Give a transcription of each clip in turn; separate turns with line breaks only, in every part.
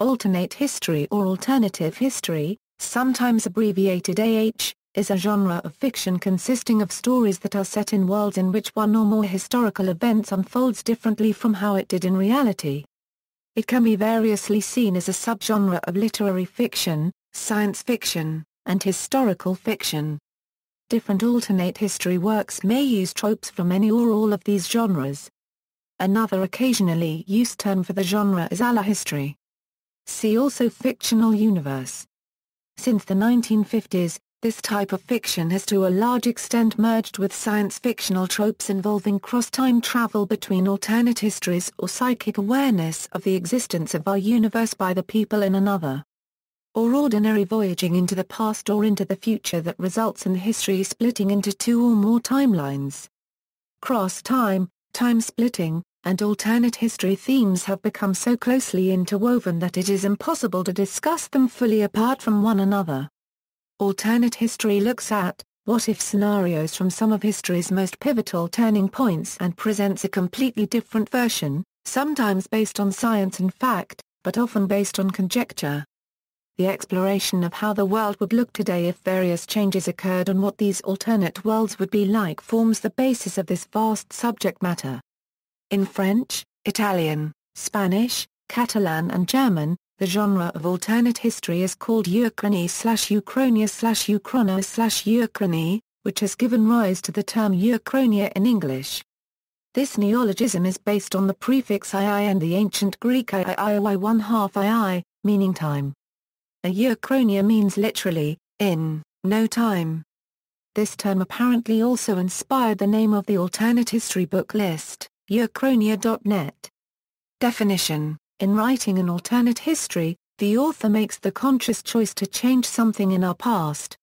alternate history or alternative history, sometimes abbreviated AH, is a genre of fiction consisting of stories that are set in worlds in which one or more historical events unfolds differently from how it did in reality. It can be variously seen as a subgenre of literary fiction, science fiction, and historical fiction. Different alternate history works may use tropes from any or all of these genres. Another occasionally used term for the genre is allohistory. See also fictional universe. Since the 1950s, this type of fiction has to a large extent merged with science-fictional tropes involving cross-time travel between alternate histories or psychic awareness of the existence of our universe by the people in another. Or ordinary voyaging into the past or into the future that results in history splitting into two or more timelines. Cross-time, time-splitting, and alternate history themes have become so closely interwoven that it is impossible to discuss them fully apart from one another. Alternate history looks at, what-if scenarios from some of history's most pivotal turning points and presents a completely different version, sometimes based on science and fact, but often based on conjecture. The exploration of how the world would look today if various changes occurred and what these alternate worlds would be like forms the basis of this vast subject matter. In French, Italian, Spanish, Catalan and German, the genre of alternate history is called Uchronie slash Uchronia slash Uchrono slash which has given rise to the term Uchronia in English. This neologism is based on the prefix ii and the ancient Greek iioi one half ii, meaning time. A Uchronia means literally, in, no time. This term apparently also inspired the name of the alternate history book list, uchronia.net. Definition in writing an alternate history, the author makes the conscious choice to change something in our past.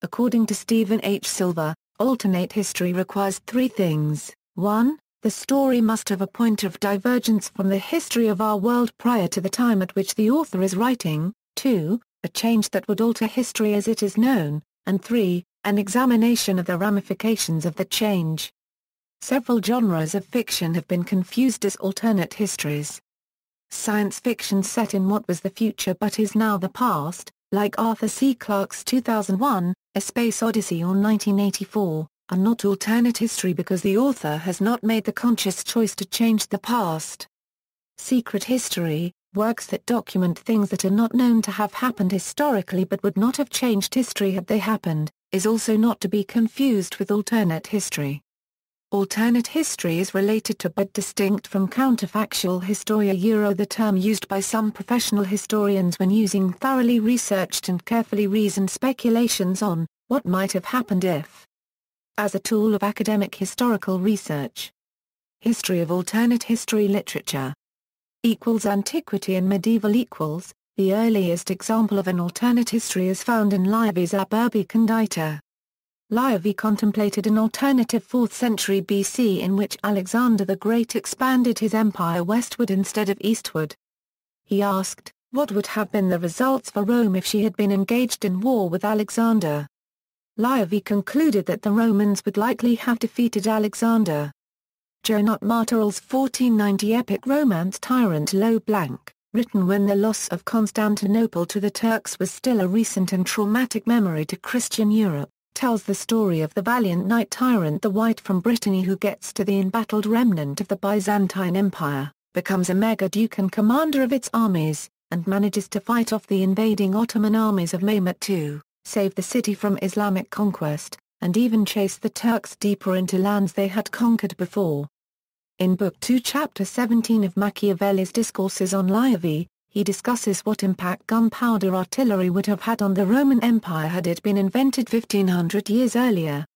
According to Stephen H. Silver, alternate history requires three things. 1. The story must have a point of divergence from the history of our world prior to the time at which the author is writing. 2. A change that would alter history as it is known. And 3. An examination of the ramifications of the change. Several genres of fiction have been confused as alternate histories. Science fiction set in what was the future but is now the past, like Arthur C. Clarke's 2001, A Space Odyssey or 1984, are not alternate history because the author has not made the conscious choice to change the past. Secret history, works that document things that are not known to have happened historically but would not have changed history had they happened, is also not to be confused with alternate history. Alternate history is related to but distinct from counterfactual historia euro the term used by some professional historians when using thoroughly researched and carefully reasoned speculations on, what might have happened if. As a tool of academic historical research. History of alternate history literature. Equals antiquity and medieval equals, the earliest example of an alternate history is found in Livy's Ab Urbe Condita. Livy contemplated an alternative 4th century BC in which Alexander the Great expanded his empire westward instead of eastward. He asked, what would have been the results for Rome if she had been engaged in war with Alexander? Livy concluded that the Romans would likely have defeated Alexander. Joanot Martorell's 1490 epic romance Tirant Lo Blanc, written when the loss of Constantinople to the Turks was still a recent and traumatic memory to Christian Europe tells the story of the valiant knight Tirant the White from Brittany who gets to the embattled remnant of the Byzantine Empire, becomes a mega-duke and commander of its armies, and manages to fight off the invading Ottoman armies of Mehmet II, save the city from Islamic conquest, and even chase the Turks deeper into lands they had conquered before. In Book 2 Chapter 17 of Machiavelli's Discourses on Livy, he discusses what impact gunpowder artillery would have had on the Roman Empire had it been invented 1500 years earlier.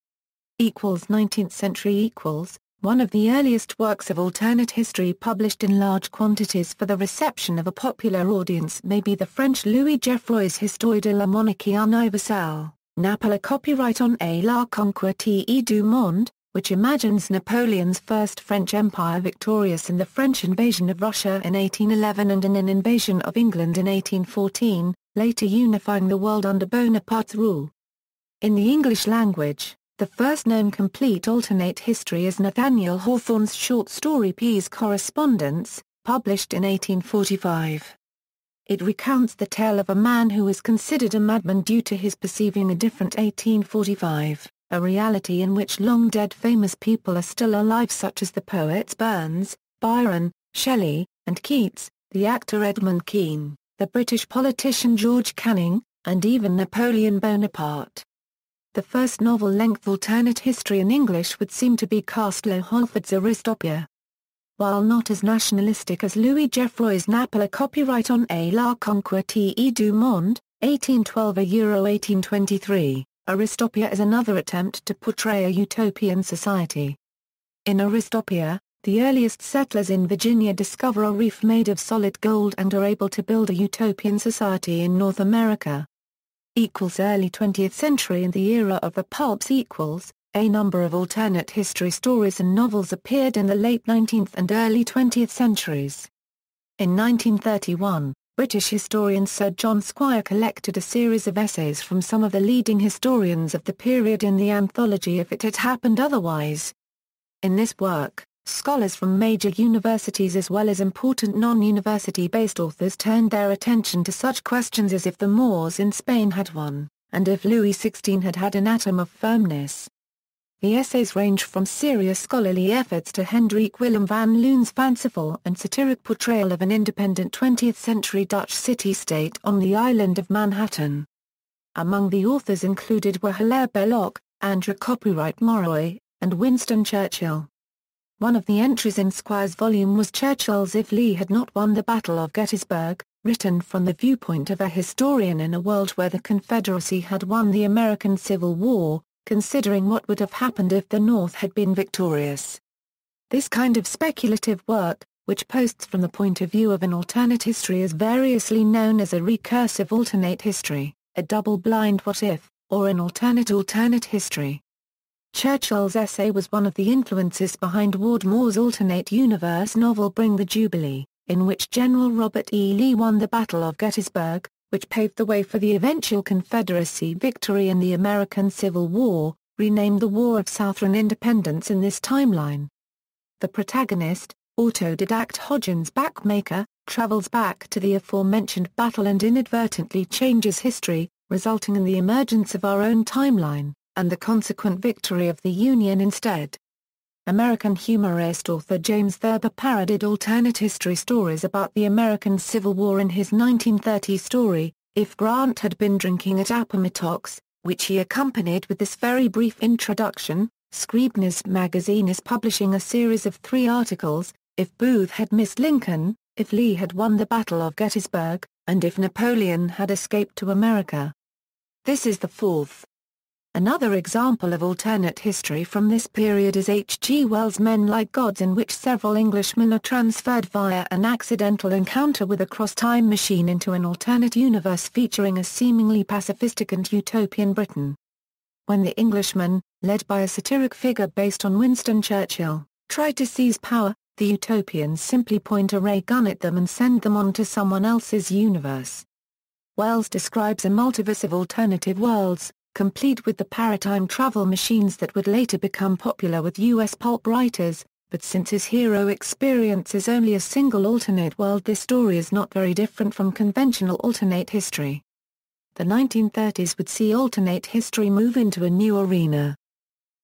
Equals 19th century equals, one of the earliest works of alternate history published in large quantities for the reception of a popular audience may be the French Louis Geoffroy's Histoire de la monarchie universelle, Napoli copyright on A la conquête du monde, which imagines Napoleon's First French Empire victorious in the French invasion of Russia in 1811 and in an invasion of England in 1814, later unifying the world under Bonaparte's rule. In the English language, the first known complete alternate history is Nathaniel Hawthorne's short story P.'s Correspondence, published in 1845. it recounts the tale of a man who is considered a madman due to his perceiving a different 1845, a reality in which long-dead famous people are still alive such as the poets Burns, Byron, Shelley, and Keats, the actor Edmund Kean, the British politician George Canning, and even Napoleon Bonaparte. The first novel-length alternate history in English would seem to be Castello Holford's Aristopia. While not as nationalistic as Louis Geoffroy's Napoli copyright on A la conquête du monde, 1812 a Euro 1823, Aristopia is another attempt to portray a utopian society. In Aristopia, the earliest settlers in Virginia discover a reef made of solid gold and are able to build a utopian society in North America equals early 20th century and the era of the pulps equals, a number of alternate history stories and novels appeared in the late 19th and early 20th centuries. In 1931, British historian Sir John Squire collected a series of essays from some of the leading historians of the period in the anthology If It Had Happened Otherwise. In this work, Scholars from major universities as well as important non-university-based authors turned their attention to such questions as if the Moors in Spain had won, and if Louis XVI had had an atom of firmness. The essays range from serious scholarly efforts to Hendrik Willem van Loon's fanciful and satiric portrayal of an independent 20th-century Dutch city-state on the island of Manhattan. Among the authors included were Hilaire Belloc, Andrew Copyright Maurois, and Winston Churchill. One of the entries in Squire's volume was Churchill's If Lee had not won the Battle of Gettysburg, written from the viewpoint of a historian in a world where the Confederacy had won the American Civil War, considering what would have happened if the North had been victorious. This kind of speculative work, which posts from the point of view of an alternate history is variously known as a recursive alternate history, a double-blind what-if, or an alternate alternate history. Churchill's essay was one of the influences behind Ward Moore's alternate universe novel Bring the Jubilee, in which General Robert E. Lee won the Battle of Gettysburg, which paved the way for the eventual Confederacy victory in the American Civil War, renamed the War of Southern Independence in this timeline. The protagonist, autodidact Hodgins backmaker, travels back to the aforementioned battle and inadvertently changes history, resulting in the emergence of our own timeline and the consequent victory of the Union instead. American humorist author James Thurber parodied alternate history stories about the American Civil War in his 1930 story, If Grant Had Been Drinking at Appomattox, which he accompanied with this very brief introduction. Scribner's magazine is publishing a series of three articles, If Booth Had Missed Lincoln, If Lee Had Won the Battle of Gettysburg, and If Napoleon Had Escaped to America. This is the fourth. Another example of alternate history from this period is H. G. Wells' Men Like Gods in which several Englishmen are transferred via an accidental encounter with a cross-time machine into an alternate universe featuring a seemingly pacifistic and utopian Britain. When the Englishmen, led by a satiric figure based on Winston Churchill, try to seize power, the utopians simply point a ray gun at them and send them on to someone else's universe. Wells describes a multiverse of alternative worlds, complete with the paratime travel machines that would later become popular with U.S. pulp writers, but since his hero experiences only a single alternate world this story is not very different from conventional alternate history. The 1930s would see alternate history move into a new arena.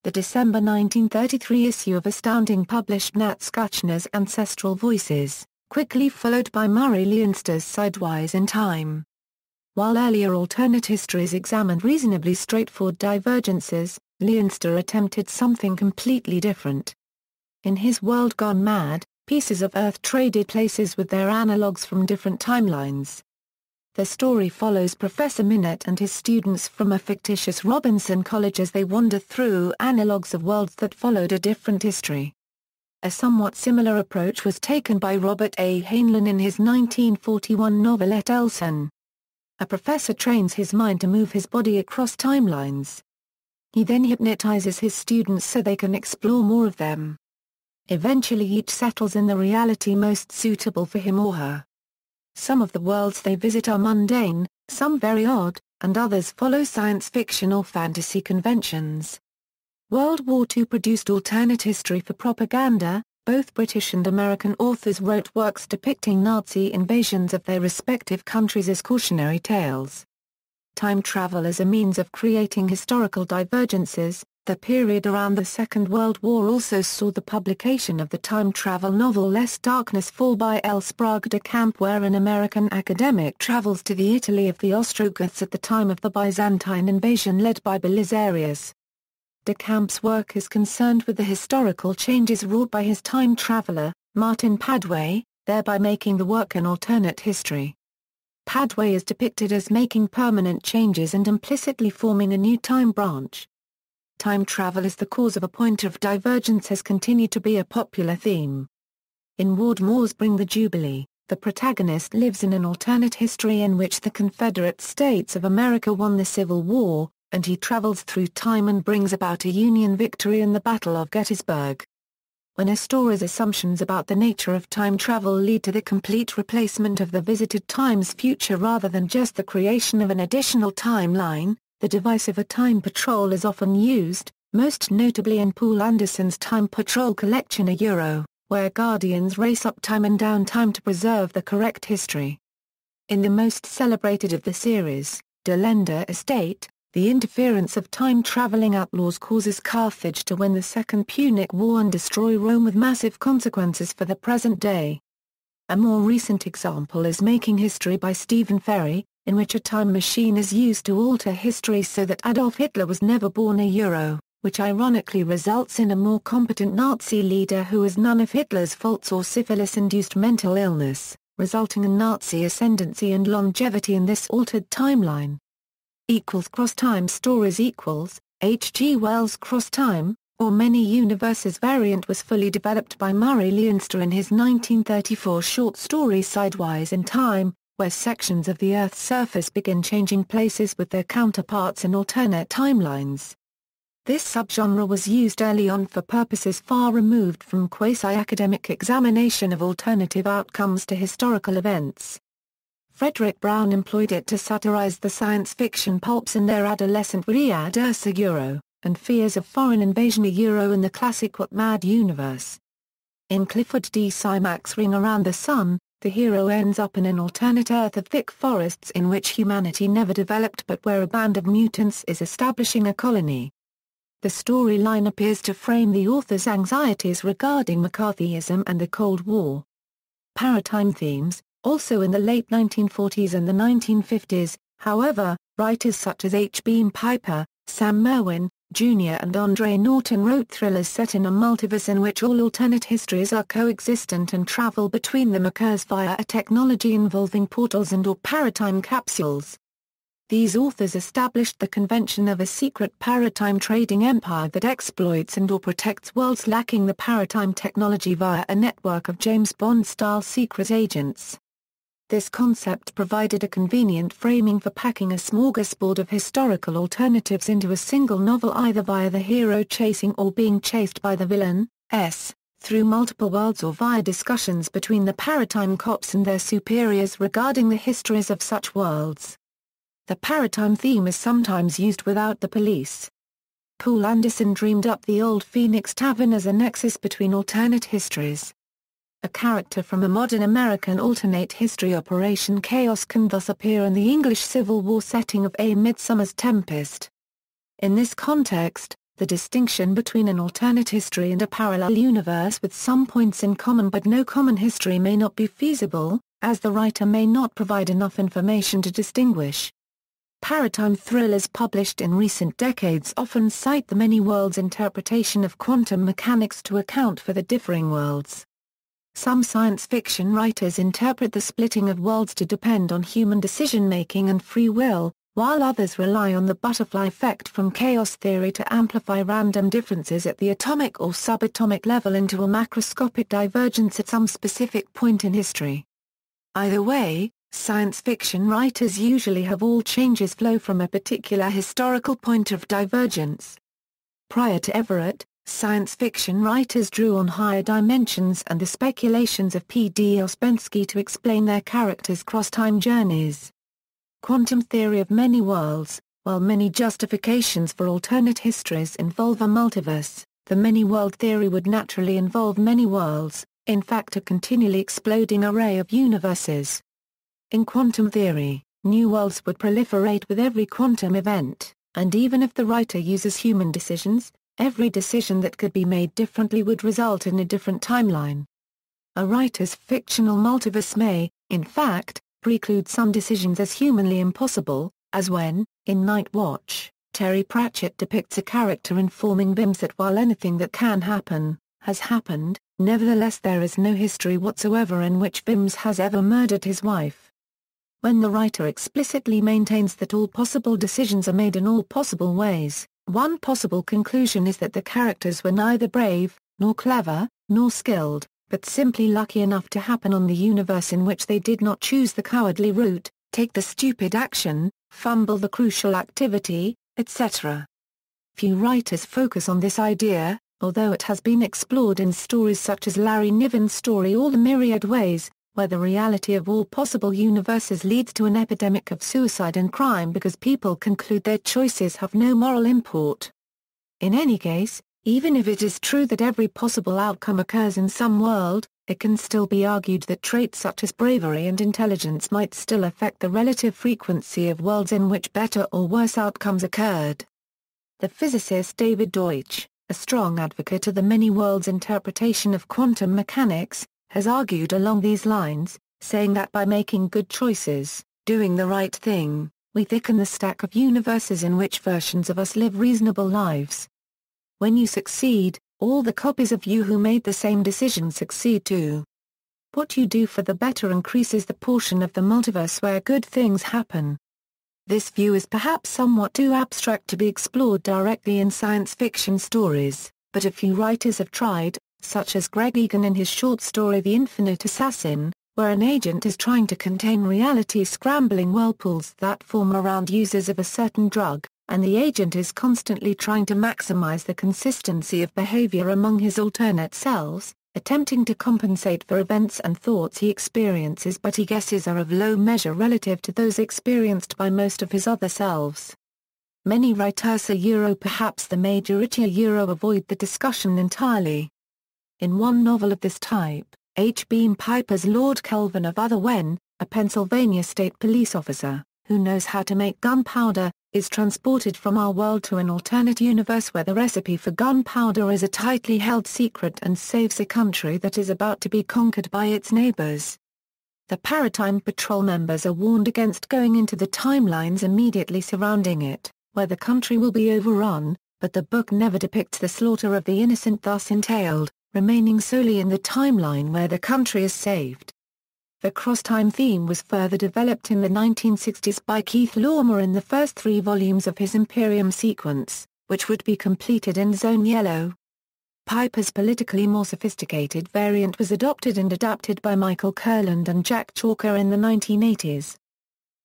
The December 1933 issue of Astounding published Nat Schachner's Ancestral Voices, quickly followed by Murray Leinster's Sidewise in Time. While earlier alternate histories examined reasonably straightforward divergences, Leinster attempted something completely different. In his World Gone Mad, pieces of Earth traded places with their analogues from different timelines. The story follows Professor Minot and his students from a fictitious Robinson College as they wander through analogues of worlds that followed a different history. A somewhat similar approach was taken by Robert A. Heinlein in his 1941 novelette Elsewhen. A professor trains his mind to move his body across timelines. He then hypnotizes his students so they can explore more of them. Eventually each settles in the reality most suitable for him or her. Some of the worlds they visit are mundane, some very odd, and others follow science fiction or fantasy conventions. World War II produced alternate history for propaganda, Both British and American authors wrote works depicting Nazi invasions of their respective countries as cautionary tales. Time travel as a means of creating historical divergences, the period around the Second World War also saw the publication of the time travel novel Lest Darkness Fall by L. Sprague de Camp where an American academic travels to the Italy of the Ostrogoths at the time of the Byzantine invasion led by Belisarius. De Camp's work is concerned with the historical changes wrought by his time traveler, Martin Padway, thereby making the work an alternate history. Padway is depicted as making permanent changes and implicitly forming a new time branch. Time travel as the cause of a point of divergence has continued to be a popular theme. In Ward Moore's Bring the Jubilee, the protagonist lives in an alternate history in which the Confederate States of America won the Civil War, and he travels through time and brings about a Union victory in the Battle of Gettysburg. When a story's assumptions about the nature of time travel lead to the complete replacement of the visited time's future rather than just the creation of an additional timeline, the device of a time patrol is often used, most notably in Poul Anderson's Time Patrol collection A Euro, where Guardians race up time and down time to preserve the correct history. In the most celebrated of the series, Delenda Est, the interference of time-traveling outlaws causes Carthage to win the Second Punic War and destroy Rome with massive consequences for the present day. A more recent example is Making History by Stephen Fry, in which a time machine is used to alter history so that Adolf Hitler was never born a Euro, which ironically results in a more competent Nazi leader who has none of Hitler's faults or syphilis-induced mental illness, resulting in Nazi ascendancy and longevity in this altered timeline equals cross time stories equals H. G. Wells cross time, or many universes variant was fully developed by Murray Leinster in his 1934 short story Sidewise in Time, where sections of the Earth's surface begin changing places with their counterparts in alternate timelines. This subgenre was used early on for purposes far removed from quasi-academic examination of alternative outcomes to historical events. Fredric Brown employed it to satirize the science fiction pulps in their adolescent Riyad Ursa Euro, and fears of foreign invasion a Euro in the classic What Mad universe. In Clifford D. Simak's Ring Around the Sun, the hero ends up in an alternate Earth of thick forests in which humanity never developed but where a band of mutants is establishing a colony. The storyline appears to frame the author's anxieties regarding McCarthyism and the Cold War. Paratime themes, also in the late 1940s and the 1950s, however, writers such as H. Beam Piper, Sam Merwin, Jr. and Andre Norton wrote thrillers set in a multiverse in which all alternate histories are coexistent and travel between them occurs via a technology involving portals and or paratime capsules. These authors established the convention of a secret paratime trading empire that exploits and or protects worlds lacking the paratime technology via a network of James Bond-style secret agents. This concept provided a convenient framing for packing a smorgasbord of historical alternatives into a single novel either via the hero chasing or being chased by the villain, S, through multiple worlds or via discussions between the paratime cops and their superiors regarding the histories of such worlds. The paratime theme is sometimes used without the police. Poul Anderson dreamed up the Old Phoenix Tavern as a nexus between alternate histories. A character from a modern American alternate history Operation Chaos can thus appear in the English Civil War setting of A Midsummer's Tempest. In this context, the distinction between an alternate history and a parallel universe with some points in common but no common history may not be feasible, as the writer may not provide enough information to distinguish. Paratime thrillers published in recent decades often cite the many worlds interpretation of quantum mechanics to account for the differing worlds. Some science fiction writers interpret the splitting of worlds to depend on human decision-making and free will, while others rely on the butterfly effect from chaos theory to amplify random differences at the atomic or subatomic level into a macroscopic divergence at some specific point in history. Either way, Science fiction writers usually have all changes flow from a particular historical point of divergence. Prior to Everett, science fiction writers drew on higher dimensions and the speculations of P. D. Ouspensky to explain their characters' cross-time journeys. Quantum theory of many worlds, while many justifications for alternate histories involve a multiverse, the many-world theory would naturally involve many worlds, in fact a continually exploding array of universes. In quantum theory, new worlds would proliferate with every quantum event, and even if the writer uses human decisions, every decision that could be made differently would result in a different timeline. A writer's fictional multiverse may, in fact, preclude some decisions as humanly impossible, as when, in Night Watch, Terry Pratchett depicts a character informing Vimes that while anything that can happen, has happened, nevertheless there is no history whatsoever in which Vimes has ever murdered his wife. When the writer explicitly maintains that all possible decisions are made in all possible ways, one possible conclusion is that the characters were neither brave, nor clever, nor skilled, but simply lucky enough to happen on the universe in which they did not choose the cowardly route, take the stupid action, fumble the crucial activity, etc. Few writers focus on this idea, although it has been explored in stories such as Larry Niven's story All the Myriad Ways, where the reality of all possible universes leads to an epidemic of suicide and crime because people conclude their choices have no moral import. In any case, even if it is true that every possible outcome occurs in some world, it can still be argued that traits such as bravery and intelligence might still affect the relative frequency of worlds in which better or worse outcomes occurred. The physicist David Deutsch, a strong advocate of the many worlds interpretation of quantum mechanics, has argued along these lines, saying that by making good choices, doing the right thing, we thicken the stack of universes in which versions of us live reasonable lives. When you succeed, all the copies of you who made the same decision succeed too. What you do for the better increases the portion of the multiverse where good things happen. This view is perhaps somewhat too abstract to be explored directly in science fiction stories, but a few writers have tried, such as Greg Egan in his short story The Infinite Assassin, where an agent is trying to contain reality scrambling whirlpools that form around users of a certain drug, and the agent is constantly trying to maximize the consistency of behavior among his alternate selves, attempting to compensate for events and thoughts he experiences but he guesses are of low measure relative to those experienced by most of his other selves. Many writers a Euro perhaps the majority a Euro avoid the discussion entirely. In one novel of this type, H. Beam Piper's Lord Kalvan of Otherwhen, a Pennsylvania state police officer, who knows how to make gunpowder, is transported from our world to an alternate universe where the recipe for gunpowder is a tightly held secret and saves a country that is about to be conquered by its neighbors. The Paratime Patrol members are warned against going into the timelines immediately surrounding it, where the country will be overrun, but the book never depicts the slaughter of the innocent thus entailed, remaining solely in the timeline where the country is saved. The cross-time theme was further developed in the 1960s by Keith Laumer in the first three volumes of his Imperium sequence, which would be completed in Zone Yellow. Piper's politically more sophisticated variant was adopted and adapted by Michael Kurland and Jack Chalker in the 1980s.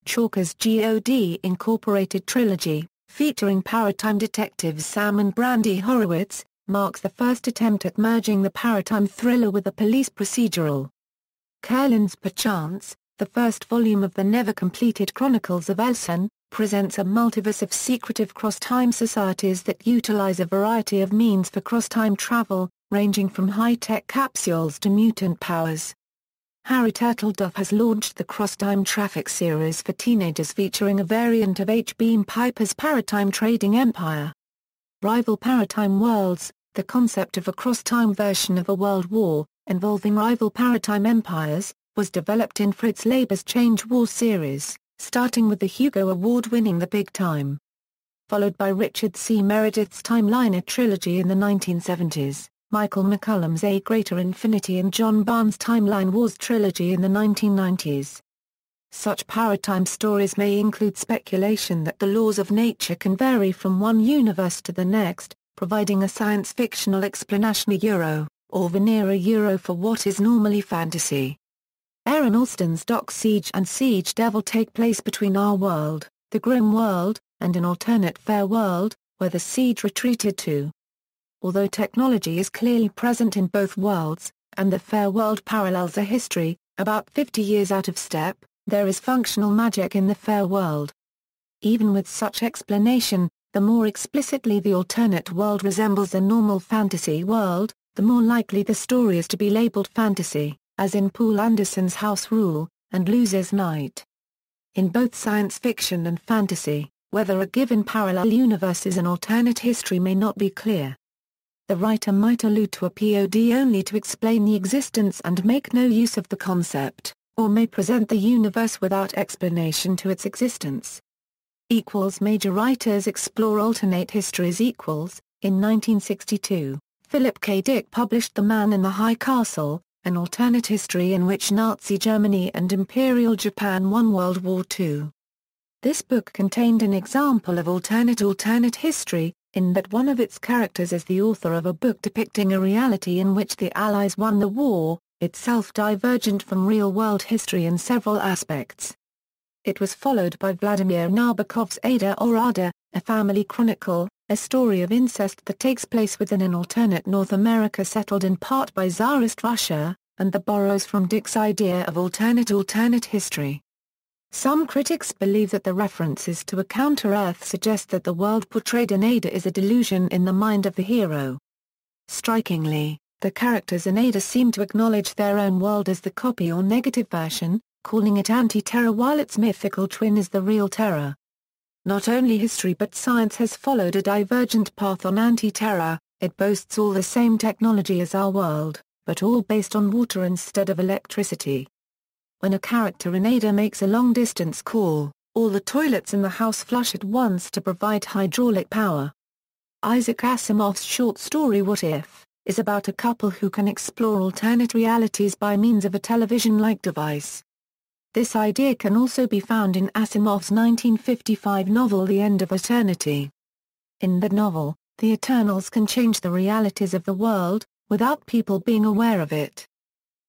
Chalker's G.O.D. Incorporated trilogy, featuring Paratime detectives Sam and Brandy Horowitz, marks the first attempt at merging the Paratime thriller with a police procedural. Kurland's Perchance, the first volume of the never-completed Chronicles of Elsewhen, presents a multiverse of secretive cross-time societies that utilize a variety of means for cross-time travel, ranging from high-tech capsules to mutant powers. Harry Turtledove has launched the Cross-Time Traffic series for teenagers featuring a variant of H. Beam Piper's Paratime Trading Empire. Rival Paratime Worlds, the concept of a cross-time version of a world war, involving rival paratime empires, was developed in Fritz Leiber's Change War series, starting with the Hugo Award-winning The Big Time. Followed by Richard C. Meredith's Timeliner trilogy in the 1970s, Michael McCollum's A Greater Infinity and John Barnes' Timeline Wars trilogy in the 1990s. Such paratime stories may include speculation that the laws of nature can vary from one universe to the next, providing a science-fictional explanation euro or Vanera Euro for what is normally fantasy. Aaron Allston's Doc Siege and Siege Devil take place between our world, the Grim World, and an alternate fair world, where the siege retreated to. Although technology is clearly present in both worlds, and the fair world parallels a history, about 50 years out of step, there is functional magic in the fair world. Even with such explanation, the more explicitly the alternate world resembles a normal fantasy world, the more likely the story is to be labeled fantasy, as in Poul Anderson's House Rule, and Losers Night. In both science fiction and fantasy, whether a given parallel universe is an alternate history may not be clear. The writer might allude to a POD only to explain the existence and make no use of the concept, or may present the universe without explanation to its existence. Equals major writers explore alternate histories equals, in 1962, Philip K. Dick published The Man in the High Castle, an alternate history in which Nazi Germany and Imperial Japan won World War II. This book contained an example of alternate alternate history, in that one of its characters is the author of a book depicting a reality in which the Allies won the war, itself divergent from real-world history in several aspects. It was followed by Vladimir Nabokov's Ada or Ardor, a family chronicle, a story of incest that takes place within an alternate North America settled in part by Tsarist Russia, and that borrows from Dick's idea of alternate alternate history. Some critics believe that the references to a counter-Earth suggest that the world portrayed in Ada is a delusion in the mind of the hero. Strikingly, the characters in Ada seem to acknowledge their own world as the copy or negative version, calling it Antiterra while its mythical twin is the real Terra. Not only history but science has followed a divergent path on Antiterra, it boasts all the same technology as our world, but all based on water instead of electricity. When a character in Ada makes a long-distance call, all the toilets in the house flush at once to provide hydraulic power. Isaac Asimov's short story What If? Is about a couple who can explore alternate realities by means of a television-like device. This idea can also be found in Asimov's 1955 novel The End of Eternity. In the novel, the Eternals can change the realities of the world, without people being aware of it.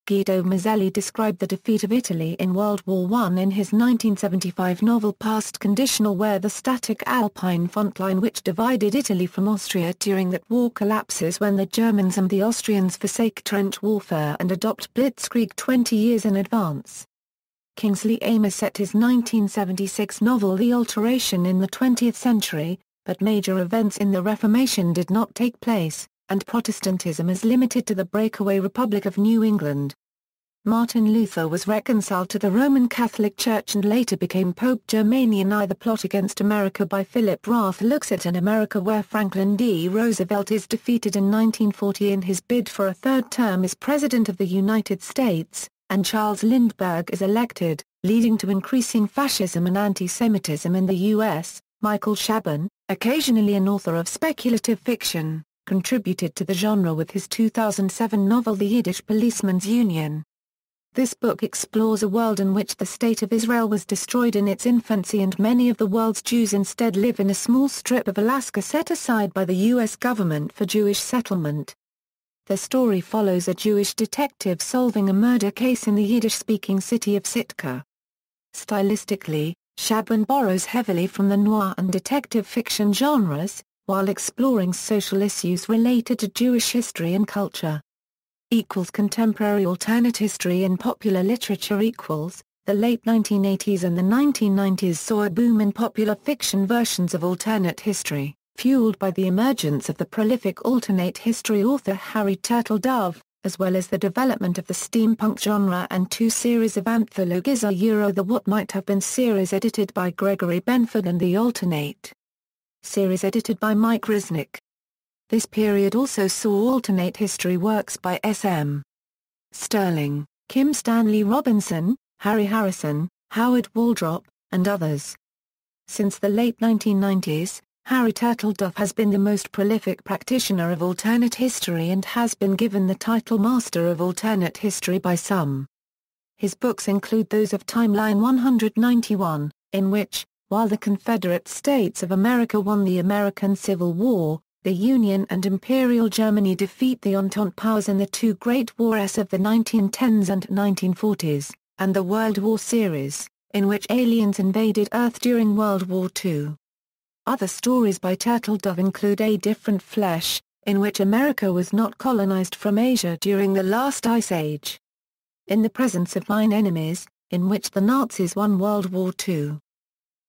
Guido Morselli described the defeat of Italy in World War I in his 1975 novel Past Conditional where the static Alpine front line which divided Italy from Austria during that war collapses when the Germans and the Austrians forsake trench warfare and adopt blitzkrieg 20 years in advance. Kingsley Amis set his 1976 novel The Alteration in the 20th century, but major events in the Reformation did not take place, and Protestantism is limited to the breakaway Republic of New England. Martin Luther was reconciled to the Roman Catholic Church and later became Pope Germanian I. The Plot Against America by Philip Roth looks at an America where Franklin D. Roosevelt is defeated in 1940 in his bid for a third term as President of the United States, and Charles Lindbergh is elected, leading to increasing fascism and anti-Semitism in the U.S. Michael Chabon, occasionally an author of speculative fiction, contributed to the genre with his 2007 novel The Yiddish Policeman's Union. This book explores a world in which the State of Israel was destroyed in its infancy and many of the world's Jews instead live in a small strip of Alaska set aside by the U.S. government for Jewish settlement. The story follows a Jewish detective solving a murder case in the Yiddish-speaking city of Sitka. Stylistically, Chabon borrows heavily from the noir and detective fiction genres, while exploring social issues related to Jewish history and culture. Equals contemporary alternate history in popular literature equals, the late 1980s and the 1990s saw a boom in popular fiction versions of alternate history, fueled by the emergence of the prolific alternate history author Harry Turtledove, as well as the development of the steampunk genre and two series of anthologies a Euro the What Might Have Been series edited by Gregory Benford and the Alternate series edited by Mike Resnick. This period also saw alternate history works by S.M. Stirling, Kim Stanley Robinson, Harry Harrison, Howard Waldrop, and others. Since the late 1990s, Harry Turtledove has been the most prolific practitioner of alternate history and has been given the title Master of Alternate History by some. His books include those of Timeline 191, in which, while the Confederate States of America won the American Civil War, the Union and Imperial Germany defeat the Entente powers in the two Great Wars of the 1910s and 1940s, and the World War series, in which aliens invaded Earth during World War II. Other stories by Turtledove include A Different Flesh, in which America was not colonized from Asia during the last Ice Age. In the Presence of Mine Enemies, in which the Nazis won World War II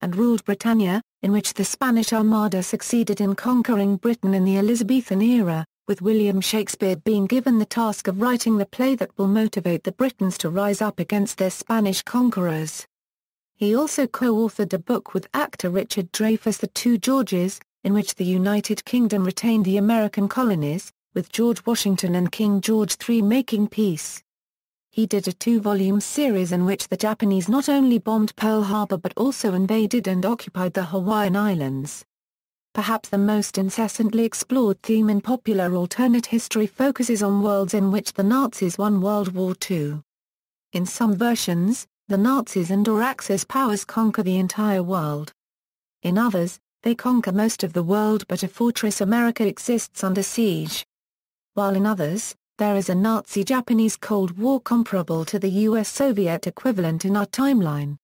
and ruled Britannia, in which the Spanish Armada succeeded in conquering Britain in the Elizabethan era, with William Shakespeare being given the task of writing the play that will motivate the Britons to rise up against their Spanish conquerors. He also co-authored a book with actor Richard Dreyfuss The Two Georges, in which the United Kingdom retained the American colonies, with George Washington and King George III making peace. He did a two-volume series in which the Japanese not only bombed Pearl Harbor but also invaded and occupied the Hawaiian Islands. Perhaps the most incessantly explored theme in popular alternate history focuses on worlds in which the Nazis won World War II. In some versions, the Nazis and or Axis powers conquer the entire world. In others, they conquer most of the world but a fortress America exists under siege. While in others, there is a Nazi-Japanese Cold War comparable to the US-Soviet equivalent in our timeline.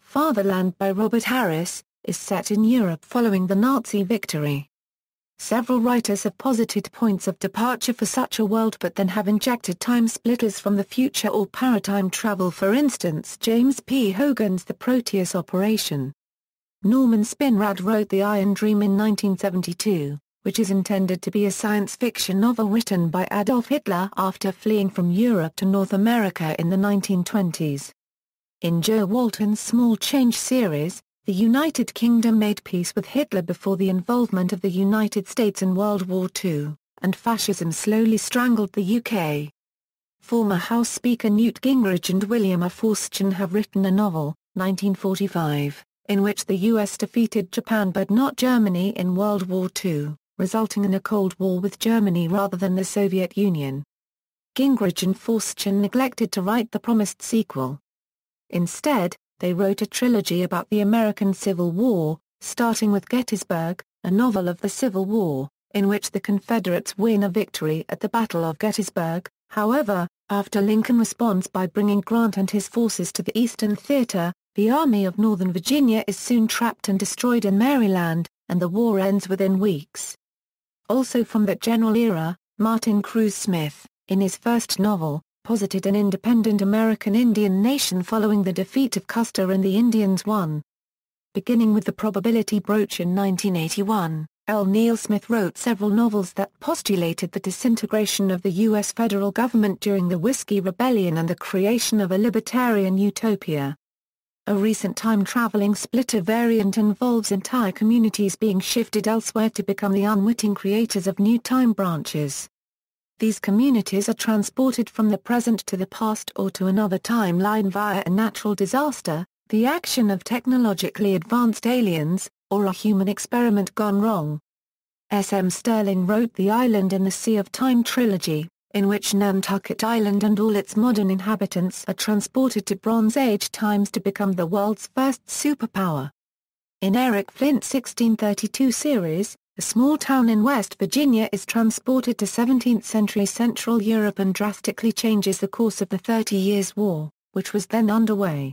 Fatherland by Robert Harris, is set in Europe following the Nazi victory. Several writers have posited points of departure for such a world but then have injected time splitters from the future or paratime travel for instance James P. Hogan's The Proteus Operation. Norman Spinrad wrote The Iron Dream in 1972 which is intended to be a science fiction novel written by Adolf Hitler after fleeing from Europe to North America in the 1920s. In Jo Walton's Small Change series, the United Kingdom made peace with Hitler before the involvement of the United States in World War II, and fascism slowly strangled the UK. Former House Speaker Newt Gingrich and William A. Forstchen have written a novel, 1945, in which the U.S. defeated Japan but not Germany in World War II resulting in a Cold War with Germany rather than the Soviet Union. Gingrich and Forstchen neglected to write the promised sequel. Instead, they wrote a trilogy about the American Civil War, starting with Gettysburg, a novel of the Civil War, in which the Confederates win a victory at the Battle of Gettysburg. However, after Lincoln responds by bringing Grant and his forces to the Eastern Theater, the Army of Northern Virginia is soon trapped and destroyed in Maryland, and the war ends within weeks. Also from that general era, Martin Cruz Smith, in his first novel, posited an independent American Indian nation following the defeat of Custer and the Indians won. Beginning with the probability broach in 1981, L. Neil Smith wrote several novels that postulated the disintegration of the U.S. federal government during the Whiskey Rebellion and the creation of a libertarian utopia. A recent time-traveling splitter variant involves entire communities being shifted elsewhere to become the unwitting creators of new time branches. These communities are transported from the present to the past or to another timeline via a natural disaster, the action of technologically advanced aliens, or a human experiment gone wrong. S. M. Stirling wrote The Island in the Sea of Time trilogy, in which Nantucket Island and all its modern inhabitants are transported to Bronze Age times to become the world's first superpower. In Eric Flint's 1632 series, a small town in West Virginia is transported to 17th-century Central Europe and drastically changes the course of the Thirty Years' War, which was then underway.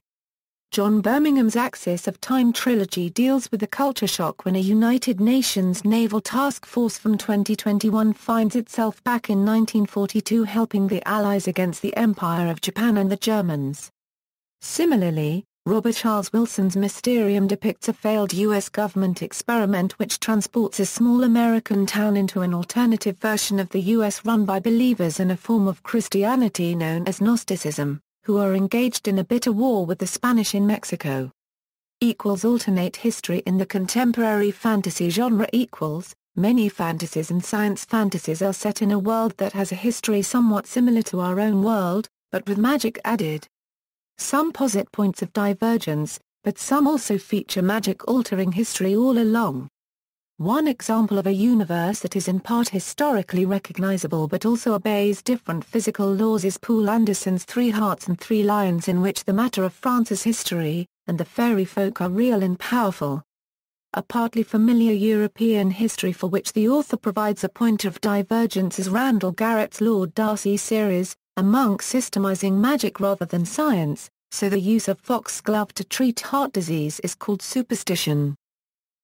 John Birmingham's Axis of Time trilogy deals with the culture shock when a United Nations Naval Task Force from 2021 finds itself back in 1942 helping the Allies against the Empire of Japan and the Germans. Similarly, Robert Charles Wilson's Mysterium depicts a failed U.S. government experiment which transports a small American town into an alternative version of the U.S. run by believers in a form of Christianity known as Gnosticism who are engaged in a bitter war with the Spanish in Mexico. Equals alternate history in the contemporary fantasy genre equals, many fantasies and science fantasies are set in a world that has a history somewhat similar to our own world, but with magic added. Some posit points of divergence, but some also feature magic altering history all along. One example of a universe that is in part historically recognizable but also obeys different physical laws is Poul Anderson's Three Hearts and Three Lions in which the matter of France's history, and the fairy folk are real and powerful. A partly familiar European history for which the author provides a point of divergence is Randall Garrett's Lord Darcy series, a monk systemizing magic rather than science, so the use of foxglove to treat heart disease is called superstition.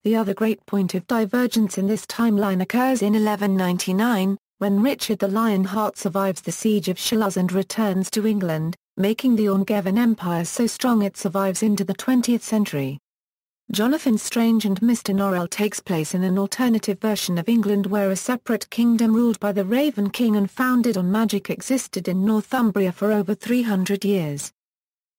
The other great point of divergence in this timeline occurs in 1199, when Richard the Lionheart survives the siege of Chaluz and returns to England, making the Angevin Empire so strong it survives into the 20th century. Jonathan Strange and Mr. Norrell takes place in an alternative version of England where a separate kingdom ruled by the Raven King and founded on magic existed in Northumbria for over 300 years.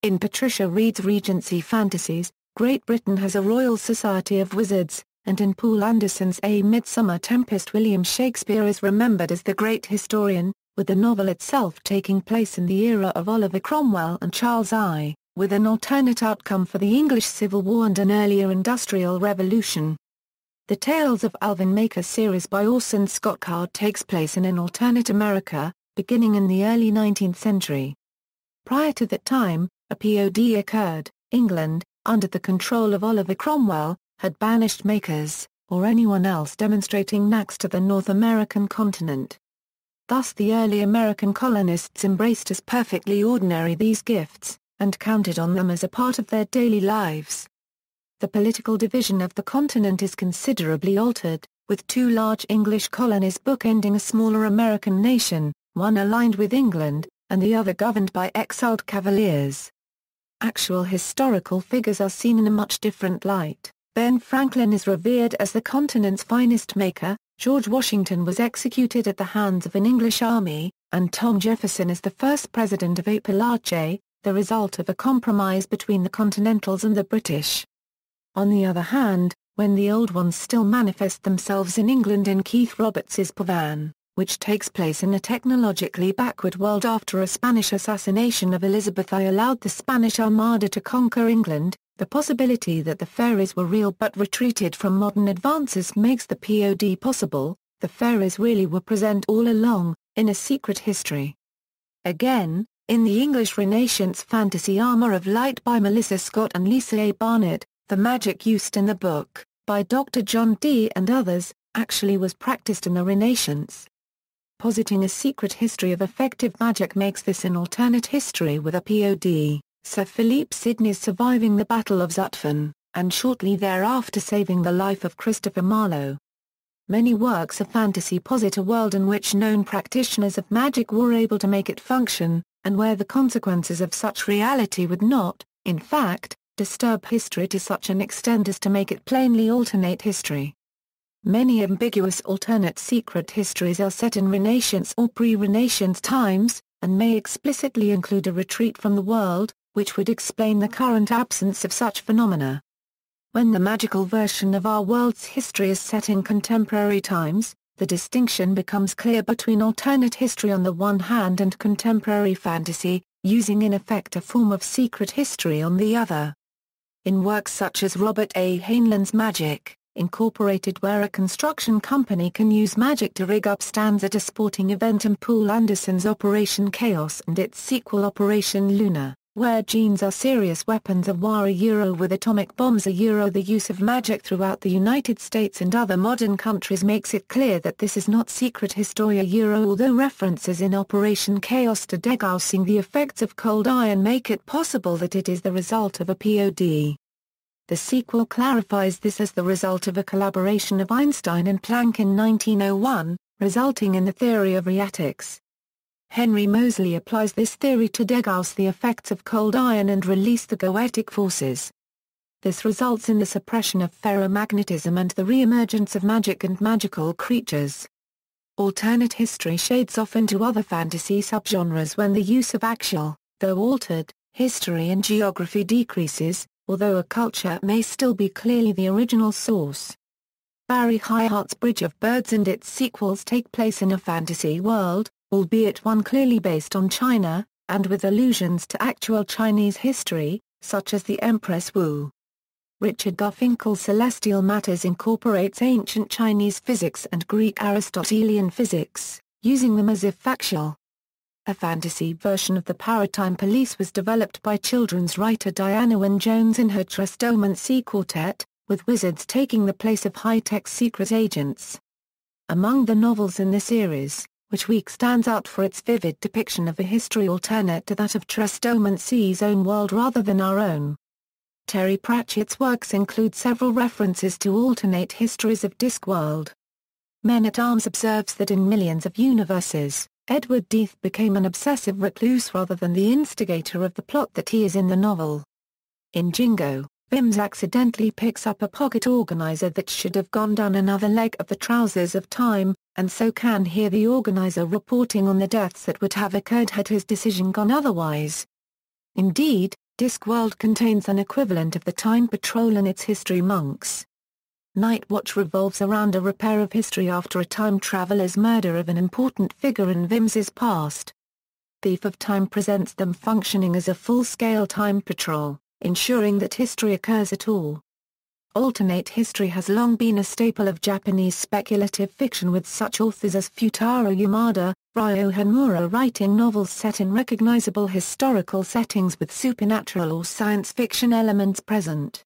In Patricia Wrede's Regency fantasies, Great Britain has a Royal Society of Wizards, and in Poul Anderson's A Midsummer Tempest William Shakespeare is remembered as the great historian, with the novel itself taking place in the era of Oliver Cromwell and Charles I with an alternate outcome for the English Civil War and an earlier Industrial Revolution. The Tales of Alvin Maker series by Orson Scott Card takes place in an alternate America, beginning in the early 19th century. Prior to that time, a POD occurred, England, under the control of Oliver Cromwell, had banished makers, or anyone else demonstrating knacks to the North American continent. Thus the early American colonists embraced as perfectly ordinary these gifts, and counted on them as a part of their daily lives. The political division of the continent is considerably altered, with two large English colonies bookending a smaller American nation, one aligned with England, and the other governed by exiled cavaliers. Actual historical figures are seen in a much different light. Ben Franklin is revered as the continent's finest maker, George Washington was executed at the hands of an English army, and Tom Jefferson is the first president of Appalachia, the result of a compromise between the Continentals and the British. On the other hand, when the Old Ones still manifest themselves in England in Keith Roberts's Pavane, which takes place in a technologically backward world after a Spanish assassination of Elizabeth I allowed the Spanish Armada to conquer England, the possibility that the fairies were real but retreated from modern advances makes the POD possible, the fairies really were present all along, in a secret history. Again, in the English Renaissance fantasy Armor of Light by Melissa Scott and Lisa A. Barnett, the magic used in the book, by Dr. John Dee and others, actually was practiced in the Renaissance. Positing a secret history of effective magic makes this an alternate history with a POD, Sir Philip Sidney's surviving the Battle of Zutphen, and shortly thereafter saving the life of Christopher Marlowe. Many works of fantasy posit a world in which known practitioners of magic were able to make it function, and where the consequences of such reality would not, in fact, disturb history to such an extent as to make it plainly alternate history. Many ambiguous alternate secret histories are set in Renaissance or pre-Renaissance times, and may explicitly include a retreat from the world, which would explain the current absence of such phenomena. When the magical version of our world's history is set in contemporary times, the distinction becomes clear between alternate history on the one hand and contemporary fantasy, using in effect a form of secret history on the other. In works such as Robert A. Heinlein's Magic, Incorporated where a construction company can use magic to rig up stands at a sporting event and Poul Anderson's Operation Chaos and its sequel Operation Luna, where djinns are serious weapons of war a Euro with atomic bombs a Euro the use of magic throughout the United States and other modern countries makes it clear that this is not secret history Euro although references in Operation Chaos to degaussing the effects of cold iron make it possible that it is the result of a POD. The sequel clarifies this as the result of a collaboration of Einstein and Planck in 1901, resulting in the theory of rheatics. Henry Moseley applies this theory to degauss the effects of cold iron and release the goetic forces. This results in the suppression of ferromagnetism and the re-emergence of magic and magical creatures. Alternate history shades off into other fantasy subgenres when the use of actual, though altered, history and geography decreases, although a culture may still be clearly the original source. Barry Hughart's Bridge of Birds and its sequels take place in a fantasy world, albeit one clearly based on China, and with allusions to actual Chinese history, such as the Empress Wu. Richard Garfinkel's Celestial Matters incorporates ancient Chinese physics and Greek Aristotelian physics, using them as if factual. A fantasy version of the Paratime Police was developed by children's writer Diana Wynne Jones in her Sea Quartet, with wizards taking the place of high-tech secret agents. Among the novels in the series, Witch Week stands out for its vivid depiction of a history alternate to that of Chrestomanci's own world rather than our own. Terry Pratchett's works include several references to alternate histories of Discworld. Men-at-Arms observes that in millions of universes, Edward d'Eath became an obsessive recluse rather than the instigator of the plot that he is in the novel. In Jingo, Vimes accidentally picks up a pocket organizer that should have gone down another leg of the trousers of time, and so can hear the organizer reporting on the deaths that would have occurred had his decision gone otherwise. Indeed, Discworld contains an equivalent of the Time Patrol and its history monks. Night Watch revolves around a repair of history after a time traveler's murder of an important figure in Vimes's past. Thief of Time presents them functioning as a full-scale time patrol ensuring that history occurs at all. Alternate history has long been a staple of Japanese speculative fiction with such authors as Futaro Yamada, Ryo Hanmura writing novels set in recognizable historical settings with supernatural or science fiction elements present.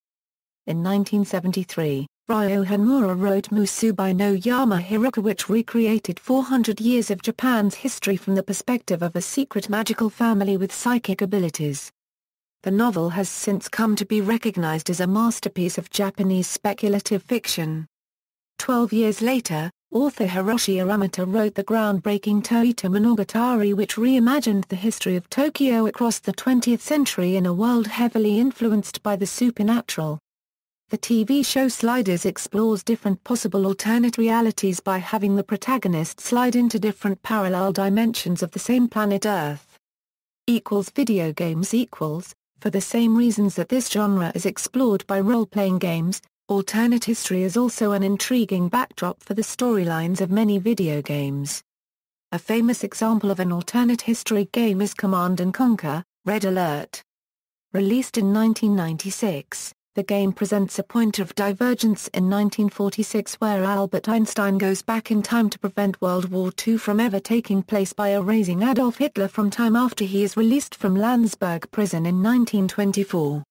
In 1973, Ryo Hanmura wrote Musubi no Yama Hiroku which recreated 400 years of Japan's history from the perspective of a secret magical family with psychic abilities. The novel has since come to be recognized as a masterpiece of Japanese speculative fiction. Twelve years later, author Hiroshi Aramata wrote the groundbreaking Teito Monogatari which reimagined the history of Tokyo across the 20th century in a world heavily influenced by the supernatural. The TV show Sliders explores different possible alternate realities by having the protagonist slide into different parallel dimensions of the same planet Earth. Equals video games equals, for the same reasons that this genre is explored by role-playing games, alternate history is also an intriguing backdrop for the storylines of many video games. A famous example of an alternate history game is Command & Conquer, Red Alert. Released in 1996, the game presents a point of divergence in 1946 where Albert Einstein goes back in time to prevent World War II from ever taking place by erasing Adolf Hitler from time after he is released from Landsberg prison in 1924.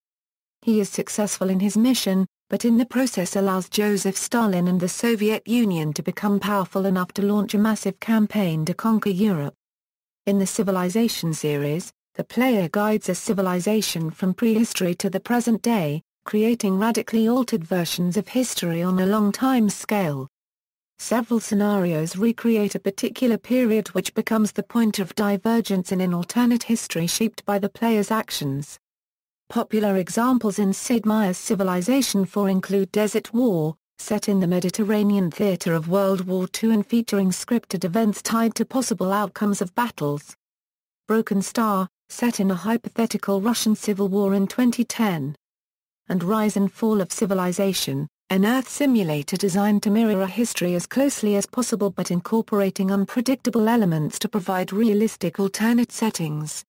He is successful in his mission, but in the process allows Joseph Stalin and the Soviet Union to become powerful enough to launch a massive campaign to conquer Europe. In the Civilization series, the player guides a civilization from prehistory to the present day, creating radically altered versions of history on a long time scale. Several scenarios recreate a particular period which becomes the point of divergence in an alternate history shaped by the player's actions. Popular examples in Sid Meier's Civilization 4 include Desert War, set in the Mediterranean theater of World War II and featuring scripted events tied to possible outcomes of battles. Broken Star, set in a hypothetical Russian civil war in 2010 and Rise and Fall of Civilization, an Earth simulator designed to mirror a history as closely as possible but incorporating unpredictable elements to provide realistic alternate settings.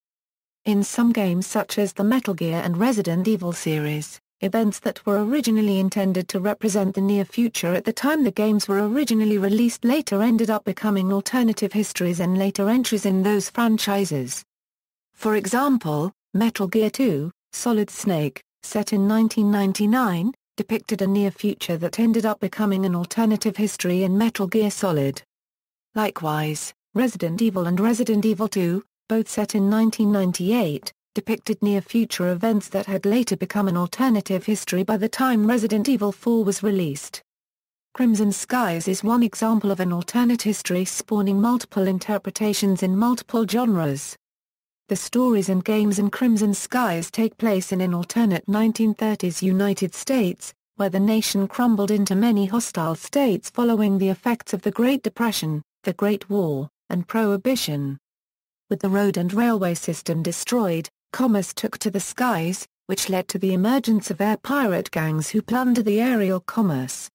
In some games such as the Metal Gear and Resident Evil series, events that were originally intended to represent the near future at the time the games were originally released later ended up becoming alternative histories and later entries in those franchises. For example, Metal Gear 2, Solid Snake, set in 1999, depicted a near future that ended up becoming an alternative history in Metal Gear Solid. Likewise, Resident Evil and Resident Evil 2, both set in 1998, depicted near-future events that had later become an alternative history by the time Resident Evil 4 was released. Crimson Skies is one example of an alternate history spawning multiple interpretations in multiple genres. The stories and games in Crimson Skies take place in an alternate 1930s United States, where the nation crumbled into many hostile states following the effects of the Great Depression, the Great War, and Prohibition. With the road and railway system destroyed, commerce took to the skies, which led to the emergence of air pirate gangs who plunder the aerial commerce.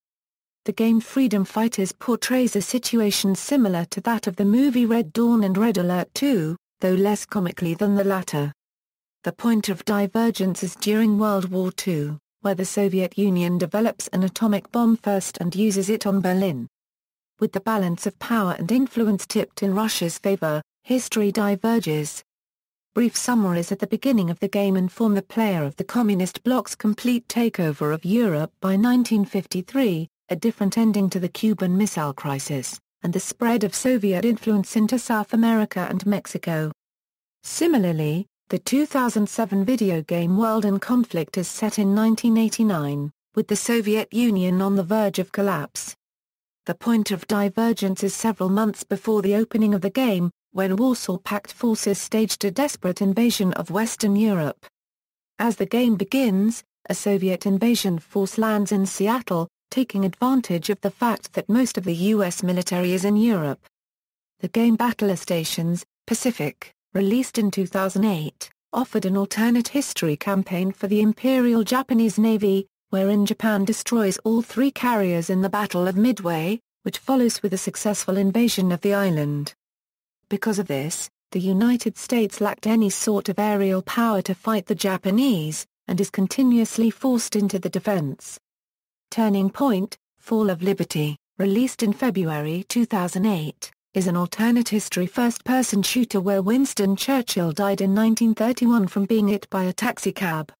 The game Freedom Fighters portrays a situation similar to that of the movie Red Dawn and Red Alert 2, though less comically than the latter. The point of divergence is during World War II, where the Soviet Union develops an atomic bomb first and uses it on Berlin. With the balance of power and influence tipped in Russia's favor, history diverges. Brief summaries at the beginning of the game inform the player of the Communist bloc's complete takeover of Europe by 1953, a different ending to the Cuban Missile Crisis and the spread of Soviet influence into South America and Mexico. Similarly, the 2007 video game World in Conflict is set in 1989, with the Soviet Union on the verge of collapse. The point of divergence is several months before the opening of the game, when Warsaw Pact forces staged a desperate invasion of Western Europe. As the game begins, a Soviet invasion force lands in Seattle, taking advantage of the fact that most of the U.S. military is in Europe. The game Battlestations, Pacific, released in 2008, offered an alternate history campaign for the Imperial Japanese Navy, wherein Japan destroys all three carriers in the Battle of Midway, which follows with a successful invasion of the island. Because of this, the United States lacked any sort of aerial power to fight the Japanese, and is continuously forced into the defense. Turning Point, Fall of Liberty, released in February 2008, is an alternate history first-person shooter where Winston Churchill died in 1931 from being hit by a taxicab.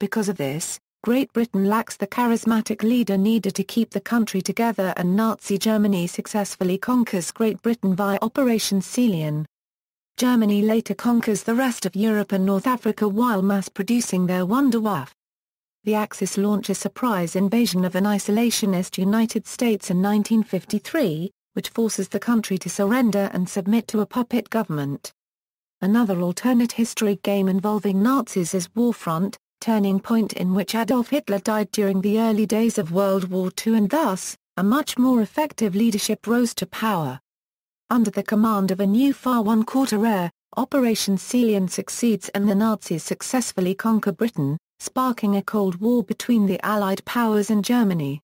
Because of this, Great Britain lacks the charismatic leader needed to keep the country together and Nazi Germany successfully conquers Great Britain via Operation Sea Lion. Germany later conquers the rest of Europe and North Africa while mass-producing their Wunderwaffe. The Axis launch a surprise invasion of an isolationist United States in 1953, which forces the country to surrender and submit to a puppet government. Another alternate history game involving Nazis is Warfront, turning point in which Adolf Hitler died during the early days of World War II and thus, a much more effective leadership rose to power. Under the command of a new far one-quarter air, Operation Sea Lion succeeds and the Nazis successfully conquer Britain, sparking a Cold War between the Allied powers and Germany.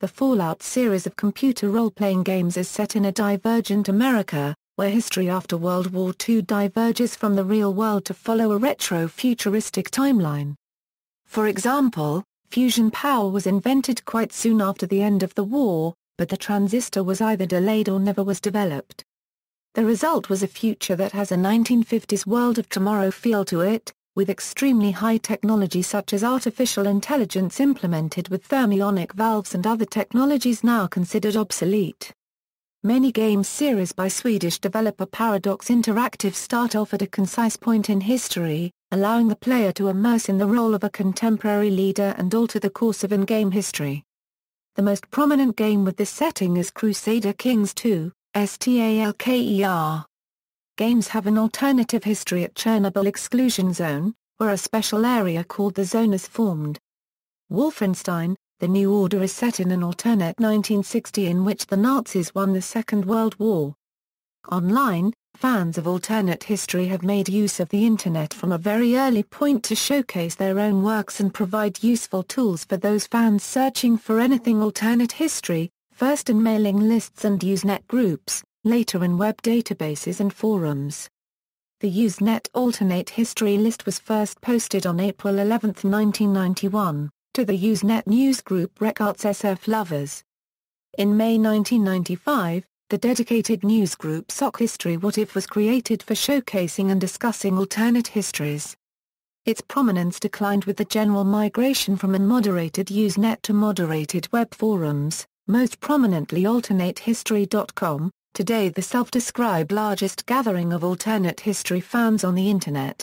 The Fallout series of computer role-playing games is set in a divergent America, where history after World War II diverges from the real world to follow a retro-futuristic timeline. For example, fusion power was invented quite soon after the end of the war, but the transistor was either delayed or never was developed. The result was a future that has a 1950s world of tomorrow feel to it, with extremely high technology such as artificial intelligence implemented with thermionic valves and other technologies now considered obsolete. Many game series by Swedish developer Paradox Interactive start off at a concise point in history, allowing the player to immerse in the role of a contemporary leader and alter the course of in-game history. The most prominent game with this setting is Crusader Kings 2, STALKER. Games have an alternative history at Chernobyl Exclusion Zone, where a special area called the Zone is formed. Wolfenstein, the New Order is set in an alternate 1960 in which the Nazis won the Second World War. Online, fans of alternate history have made use of the Internet from a very early point to showcase their own works and provide useful tools for those fans searching for anything alternate history, first in mailing lists and Usenet groups, later in web databases and forums. The Usenet Alternate History list was first posted on April 11, 1991 to the Usenet newsgroup RecArts SF Lovers. In May 1995, the dedicated newsgroup SOC History What If was created for showcasing and discussing alternate histories. Its prominence declined with the general migration from unmoderated Usenet to moderated web forums, most prominently AlternateHistory.com, today the self-described largest gathering of alternate history fans on the Internet.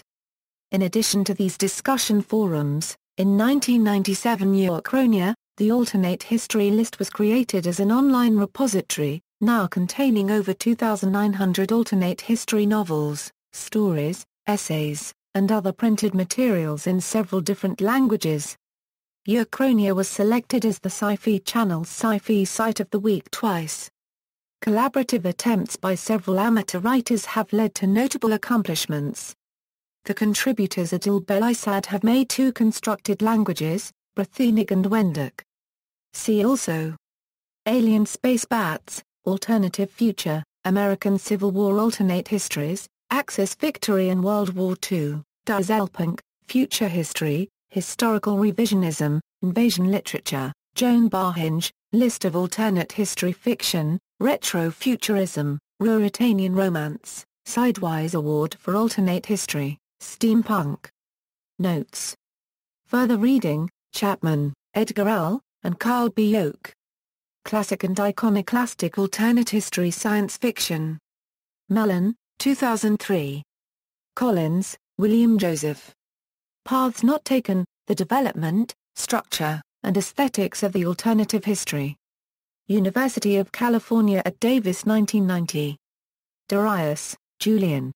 In addition to these discussion forums, in 1997 Uchronia, the alternate history list was created as an online repository, now containing over 2,900 alternate history novels, stories, essays, and other printed materials in several different languages. Uchronia was selected as the Sci-Fi Channel's Sci-Fi Site of the Week twice. Collaborative attempts by several amateur writers have led to notable accomplishments. The contributors at Ill Bethisad have made two constructed languages, Brythonic and Wendic. See also Alien Space Bats, Alternative Future, American Civil War Alternate Histories, Axis Victory in World War II, Dieselpunk, Future History, Historical Revisionism, Invasion Literature, Jonbar hinge, List of Alternate History Fiction, Retro-Futurism, Ruritanian Romance, Sidewise Award for Alternate History. Steampunk. Notes. Further reading, Chapman, Edgar L., and Carl B. Yoke. Classic and Iconoclastic Alternate History Science Fiction. Mellen, 2003. Collins, William Joseph. Paths Not Taken, The Development, Structure, and Aesthetics of the Alternative History. University of California at Davis 1990. Darius, Julian.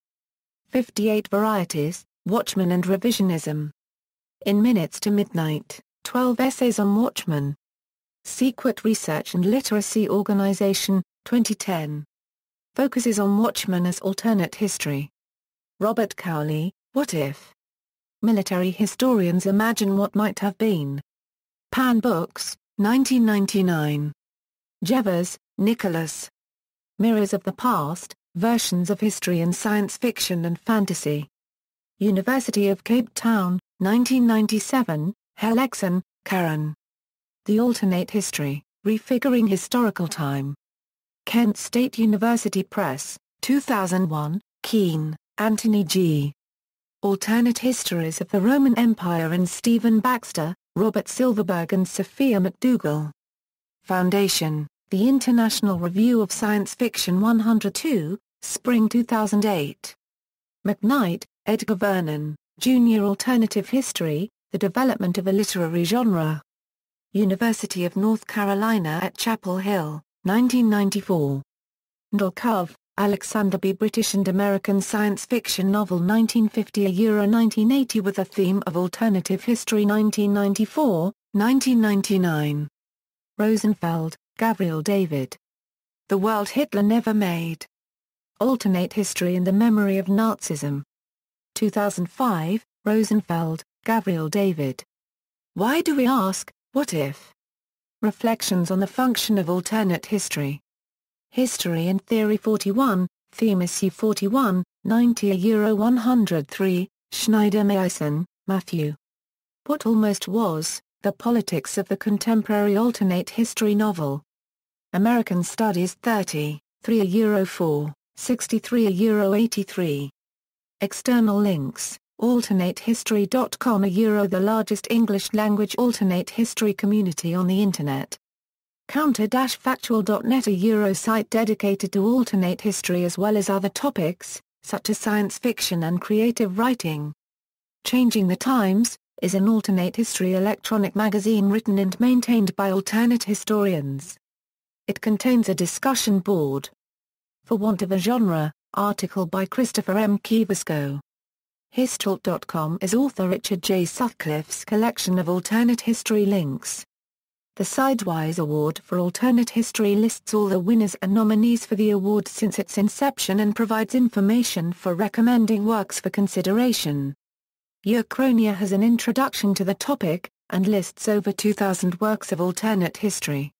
58 Varieties, Watchmen and Revisionism. In Minutes to Midnight, 12 Essays on Watchmen. Sequart Research and Literacy Organization, 2010. Focuses on Watchmen as alternate history. Robert Cowley, What If? Military historians imagine what might have been. Pan Books, 1999. Jevers, Nicholas. Mirrors of the Past, Versions of History in Science Fiction and Fantasy. University of Cape Town, 1997, Hellekson, Karen. The Alternate History, Refiguring Historical Time. Kent State University Press, 2001, Keene, Anthony G. Alternate Histories of the Roman Empire in Stephen Baxter, Robert Silverberg and Sophia McDougall. Foundation, The International Review of Science Fiction 102, Spring 2008. McKnight, Edgar Vernon, Junior Alternative History, The Development of a Literary Genre. University of North Carolina at Chapel Hill, 1994. Ndolkov, Alexander B. British and American Science Fiction Novel 1950 a Euro 1980 with a theme of alternative history 1994, 1999. Rosenfeld, Gabriel David. The World Hitler Never Made. Alternate History and the Memory of Nazism. 2005, Rosenfeld, Gabriel David. Why do we ask, what if? Reflections on the Function of Alternate History. History and Theory 41, Themis 41, 90 Euro 103, Schneider Mason, Matthew. What Almost Was, The Politics of the Contemporary Alternate History Novel. American Studies 30, 3 Euro 4, 63 Euro 83. External links AlternateHistory.com a Euro the largest English-language alternate history community on the Internet. Counter-factual.net a Euro site dedicated to alternate history as well as other topics, such as science fiction and creative writing. Changing the Times, is an alternate history electronic magazine written and maintained by alternate historians. It contains a discussion board. For Want of a Genre, article by Christopher M. Cevasco. History.com is author Richard J. Sutcliffe's collection of alternate history links. The Sidewise Award for Alternate History lists all the winners and nominees for the award since its inception and provides information for recommending works for consideration. Uchronia has an introduction to the topic, and lists over 2,000 works of alternate history.